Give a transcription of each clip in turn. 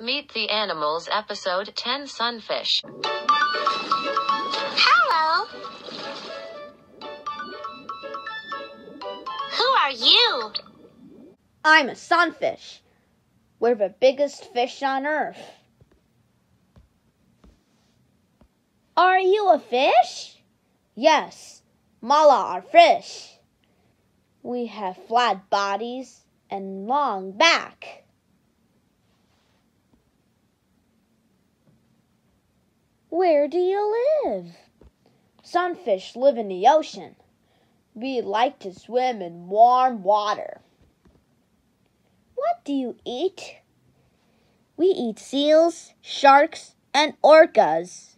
Meet the Animals, Episode 10 Sunfish. Hello. Who are you? I'm a sunfish. We're the biggest fish on earth. Are you a fish? Yes, Mola are fish. We have flat bodies and long back. Where do you live? Sunfish live in the ocean. We like to swim in warm water. What do you eat? We eat seals, sharks, and orcas.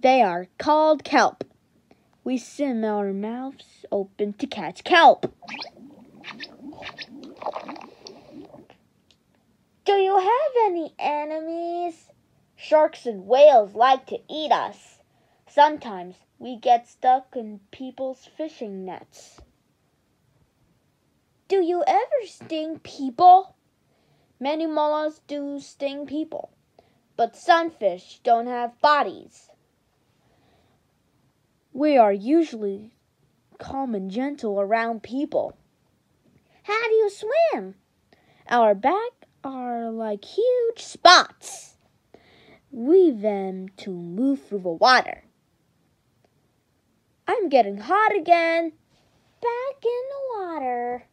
They are called kelp. We swim our mouths open to catch kelp. Do you have any enemies? Sharks and whales like to eat us. Sometimes we get stuck in people's fishing nets. Do you ever sting people? Many mollusks do sting people, but sunfish don't have bodies. We are usually calm and gentle around people. How do you swim? Our back are like huge spots. Weave them to move through the water. I'm getting hot again. Back in the water.